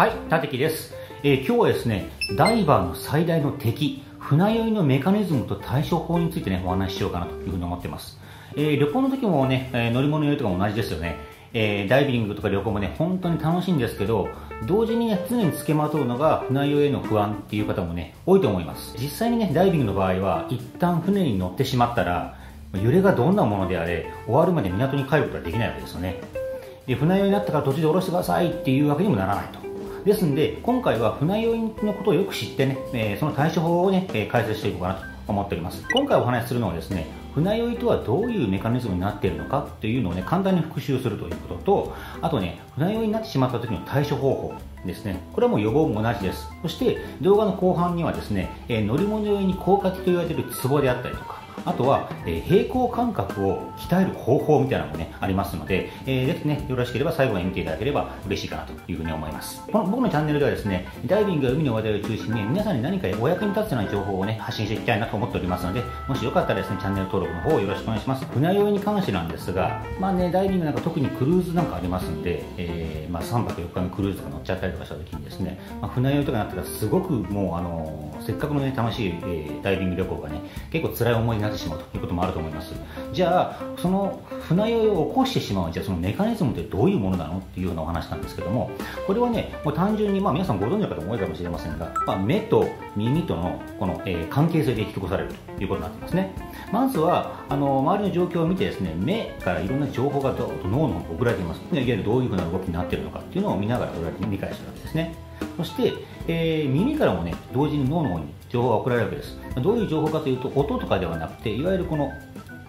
はい、立木です、えー、今日はですね、ダイバーの最大の敵、船酔いのメカニズムと対処法についてね、お話ししようかなというふうに思っています。えー、旅行の時もね、え乗り物酔いとかも同じですよね。えー、ダイビングとか旅行もね、本当に楽しいんですけど、同時にね、常につけまとうのが船酔いへの不安っていう方もね、多いと思います。実際にね、ダイビングの場合は、一旦船に乗ってしまったら、揺れがどんなものであれ、終わるまで港に帰ることはできないわけですよね。で、船酔いになったから途中で降ろしてくださいっていうわけにもならないと。ですんで、今回は船酔いのことをよく知ってね、え、その対処法をね、え、解説していこうかなと思っております。今回お話しするのはですね、船酔いとはどういうメカニズムになっているのかっていうのをね、簡単に復習するということと、あとね、船酔いになってしまった時の対処方法ですね。これはもう予防も同じです。そして動画の後半にはですね、え、乗り物酔いに効果的と言われているツボであったりとか、あとは、えー、平行感覚を鍛える方法みたいなのもね、ありますので、えー、ぜひね、よろしければ最後まで見ていただければ嬉しいかなというふうに思います。この僕のチャンネルではですね、ダイビングや海の話題を中心に皆さんに何かお役に立つような情報をね、発信していきたいなと思っておりますので、もしよかったらですね、チャンネル登録の方よろしくお願いします。船酔いに関してなんですが、まあね、ダイビングなんか特にクルーズなんかありますんで、えー、まあ3泊4日のクルーズとか乗っちゃったりとかした時にですね、まあ、船酔いとかになったらすごくもうあのせっかくのね、楽しい、えー、ダイビング旅行がね、結構辛い思いになってしまうということもあるると思います。じゃあその船酔いを起こしてしまうじゃあそのメカニズムってどういうものなのっていうようなお話なんですけどもこれはねもう単純に、まあ、皆さんご存知の方も多いかもしれませんが、まあ、目と耳とのこの、えー、関係性で引き起こされるということになってますね。まずはあの周りの状況を見てですね目からいろんな情報がど脳の方に送られています。いわゆるどういうふうな動きになっているのかっていうのを見ながら理解するわけですね。そして、えー、耳からもね同時に脳の方に情報が送られるわけです。どういう情報かというと音とかではなくていわゆるこの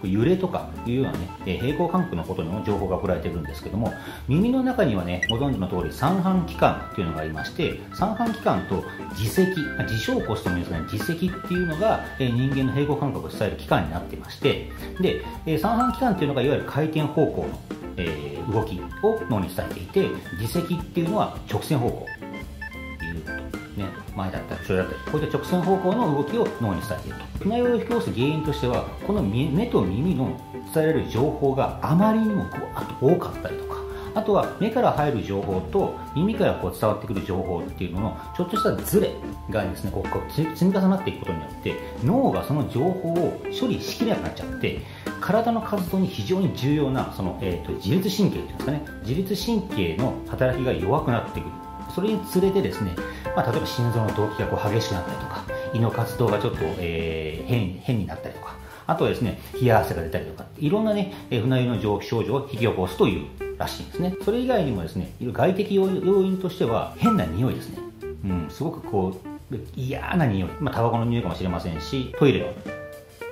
揺れとかいうようなね、え平行感覚のことにも情報が送られてるんですけども、耳の中にはね、ご存知の通り三半規管っていうのがありまして、三半規管と耳石、自小骨ともいうんですがね、耳石っていうのが、え人間の平行感覚を伝える器官になってまして、で、え三半規管っていうのがいわゆる回転方向の、え動きを脳に伝えていて、耳石っていうのは直線方向。ね、前だったり後ろだったりこういった直線方向の動きを脳に伝えていると。船酔いを引き起こす原因としてはこの目と耳の伝えられる情報があまりにもあと多かったりとか。あとは目から入る情報と耳からこう伝わってくる情報っていうののちょっとしたズレがですねこう積み重なっていくことによって脳がその情報を処理しきれなくなっちゃって体の活動に非常に重要なその、えーと、自律神経っていうんですかね。自律神経の働きが弱くなってくる。それにつれてですね、まあ、例えば心臓の動悸がこう激しくなったりとか胃の活動がちょっと、えー、変変になったりとかあとはですね冷や汗が出たりとかいろんなね船酔いの蒸気症状を引き起こすというらしいんですね。それ以外にもですね外的要因としては変な匂いですね、うん、すごくこう嫌な匂い、まあ、タバコの匂いかもしれませんしトイレの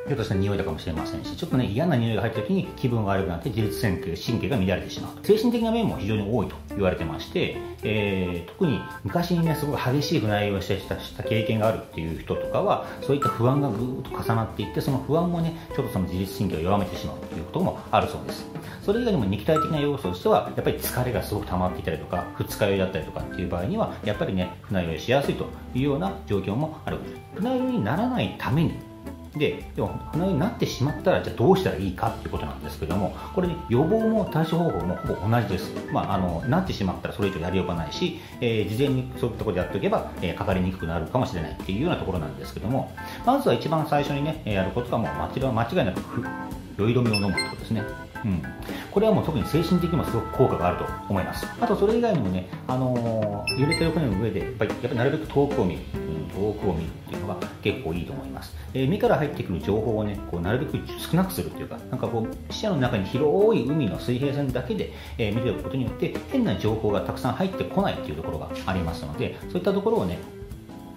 ひょっとした匂いだかもしれませんし、ちょっとね、嫌な匂いが入った時に気分が悪くなって自律神経神経が乱れてしまう。精神的な面も非常に多いと言われてまして、えー、特に昔にね、すごく激しい船酔いをしたした経験があるっていう人とかは、そういった不安がぐーっと重なっていって、その不安もね、ちょっとその自律神経を弱めてしまうということもあるそうです。それ以外にも肉体的な要素としては、やっぱり疲れがすごく溜まっていたりとか、二日酔いだったりとかっていう場合には、やっぱりね、船酔いしやすいというような状況もある船酔いにならないためにででもこのようになってしまったらじゃあどうしたらいいかっていうことなんですけどもこれ、ね、予防も対処方法もほぼ同じです、まあ、あのなってしまったらそれ以上やりようがないし、えー、事前にそういったことやっておけば、えー、かかりにくくなるかもしれないっていうようなところなんですけどもまずは一番最初にねやることがもう間違いなく酔い止めを飲むってことですね。うん、これはもう特に精神的にもすごく効果があると思います。あとそれ以外にもね、あのー、揺れてる船の上でやっぱりやっぱりなるべく遠くを見る、遠くを見るっていうのが結構いいと思います、えー、目から入ってくる情報をねこうなるべく少なくするっていうかなんかこう視野の中に広い海の水平線だけで、えー、見ておくことによって変な情報がたくさん入ってこないっていうところがありますのでそういったところをね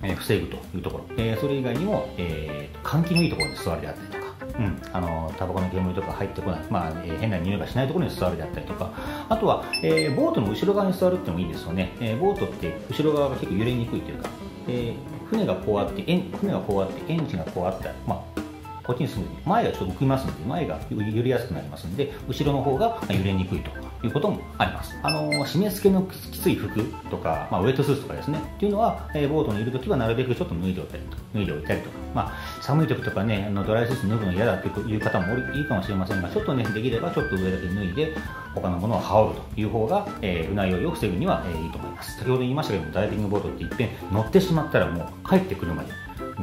え防ぐというところ、えそれ以外にも、えー、換気のいいところに座るであったりとかうん、あのタバコの煙とか入ってこない、まあえー、変な匂いがしないところに座るであったりとかあとは、えー、ボートの後ろ側に座るってもいいですよね、えー、ボートって後ろ側が結構揺れにくいというか、え船がこうあって船がこうあってエンジンがこうあったら、まあ、こっちに進む前がちょっと浮きますので前が揺れやすくなりますので後ろの方が揺れにくいと。いうこともあります。あの、締め付けのきつい服とか、まあ、ウェットスーツとかですね、っていうのは、えー、ボートにいるときはなるべくちょっと脱いでおいたりと、脱いでおいたりとか、まあ、寒い時とかね、あのドライスーツ脱ぐの嫌だっていう方もいいかもしれませんが、ちょっとね、できればちょっと上だけ脱いで、他のものを羽織るという方が、えー、船酔いを防ぐには、えー、いいと思います。先ほど言いましたけども、ダイビングボートっていっぺん乗ってしまったらもう帰ってくるまで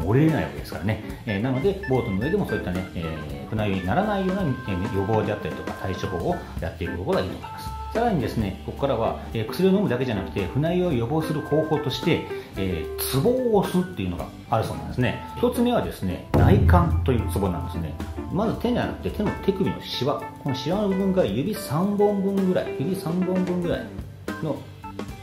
降りれないわけですからね、えー、なのでボートの上でもそういったね、えー、船酔いにならないような、え、予防であったりとか対処法をやっていくことがいいと思います。さらにですねここからは、えー、薬を飲むだけじゃなくて船酔いを予防する方法として、えー、ツボを押すっていうのがあるそうなんですね。一つ目はですね内観というツボなんですね。まず手じゃなくて手の手首のシワこのシワの部分から指3本分ぐらい指3本分ぐらいの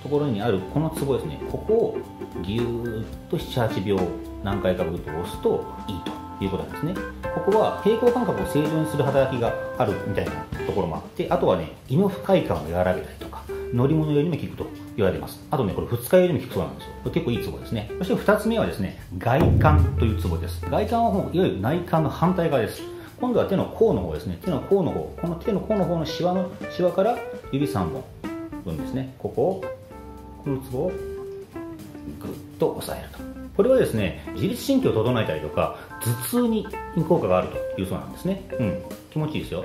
ところにあるこのツボですね。ここをぎゅーっと78秒何回かぐっと押すといいということなんですね。ここは平行感覚を正常にする働きがあるみたいなところもあってあとはね胃の不快感を和らげたりとか乗り物用にも効くと言われます。あとねこれ二日酔いにも効くそうなんですよ。結構いいツボですね。そして2つ目はですね外観というツボです。外観はもういわゆる内観の反対側です。今度は手の甲の方ですね。手の甲の方。この手の甲の方のシワのシワから指3本分ですね。ここをこのツボをぐっと押さえると。これはですね自律神経を整えたりとか頭痛に効果があるというそうなんですね。うん。気持ちいいですよ。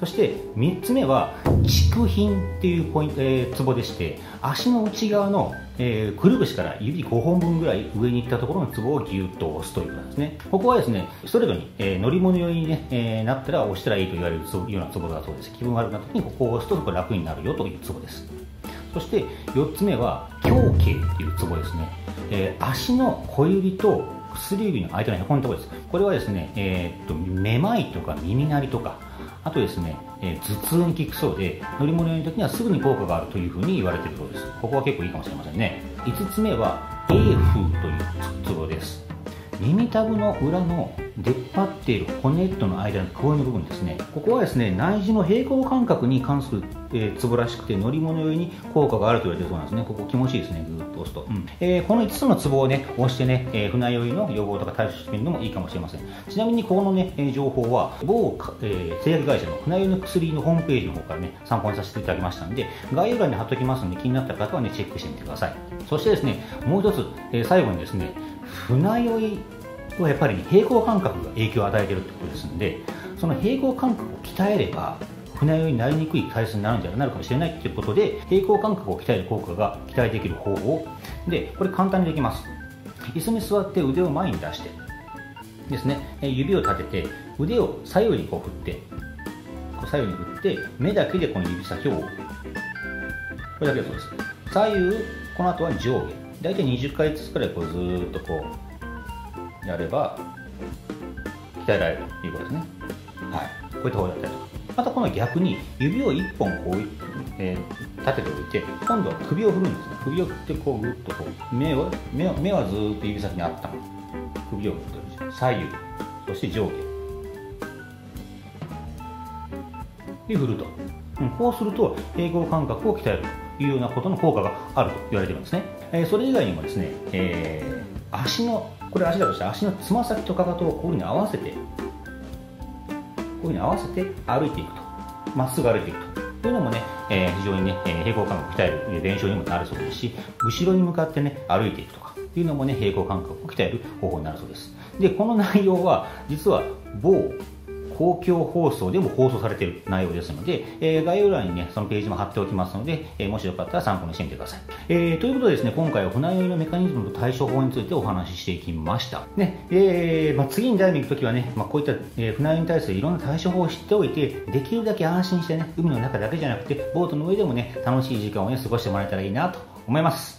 そして3つ目は蓄品っていうポイント、えー、ツボでして足の内側の、えー、くるぶしから指5本分ぐらい上に行ったところのツボをギュッと押すということなんですね。ここはですねストレートに、えー、乗り物用に、ねえー、なったら押したらいいと言われるようなツボだそうです。気分悪くなった時にここを押すとこ楽になるよというツボです。そして4つ目は胸径っていうツボですね、えー、足の小指と薬指の間のへこのところです。これはですね、えー、っとめまいとか耳鳴りとかあとですね、えー、頭痛に効くそうで乗り物の時にはすぐに効果があるというふうに言われているそうです。ここは結構いいかもしれませんね。5つ目は A 風というツボです。耳たぶの裏の出っ張っている骨との間のくぼみの部分ですね。ここはですね内耳の平行感覚に関する、えー、ツボらしくて乗り物用に効果があると言われているそうなんですね。ここ気持ちいいですねぐーっと押すと、うん。えー、この5つのツボをね押してね、えー、船酔いの予防とか対処してみるのもいいかもしれません。ちなみにここのねえ情報は某、えー、製薬会社の船酔いの薬のホームページの方からね参考にさせていただきましたんで概要欄に貼っておきますので気になった方はねチェックしてみてください。そしてですねもう一つ、え最後にですね船酔いはやっぱり、平行感覚が影響を与えてるということですのでその平行感覚を鍛えれば船酔いになりにくい体質になるんじゃなるかもしれないということで平行感覚を鍛える効果が期待できる方法。でこれ簡単にできます。椅子に座って腕を前に出して。ですね。指を立てて腕を左右にこう振って。左右に振って目だけでこの指先をこれだけそうです。左右この後は上下。大体20回ずつくらいこうずっとこうやれば鍛えられるということですね。はい、こういった方だったりとか。またこの逆に指を1本こう、えー、立てておいて今度は首を振るんですね。首を振ってこうぐっとこう目を目目はずっと指先にあった。首を振ってる左右そして上下。で振ると、うん、こうすると平行感覚を鍛えるというようなことの効果があると言われてるんですね、えー、それ以外にもですね、えー、足のこれ足だとして足のつま先とかかとをこういうふうに合わせてこういうふうに合わせて歩いていくと。まっすぐ歩いていくと。いうのもね、えー、非常にね、えー、平行感覚を鍛える練習にもなるそうですし後ろに向かってね歩いていくとかというのもね平行感覚を鍛える方法になるそうです。でこの内容は実は某公共放送でも放送されている内容ですので、えー、概要欄にね、そのページも貼っておきますので、えー、もしよかったら参考にしてみてください。えー、ということでですね、今回は船酔いのメカニズムと対処法についてお話ししていきました。ね、えー、まあ、次にダイビング行くときはね、まあ、こういった、えー、船酔いに対するいろんな対処法を知っておいて、できるだけ安心してね、海の中だけじゃなくて、ボートの上でもね、楽しい時間をね、過ごしてもらえたらいいなと思います。